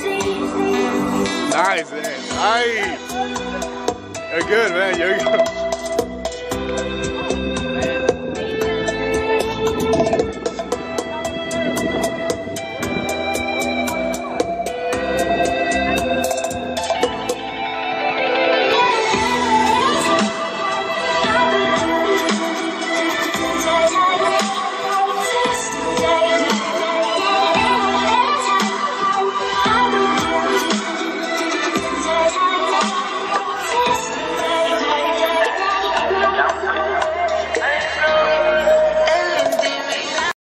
Nice, man. Nice. You're good, man. You're good.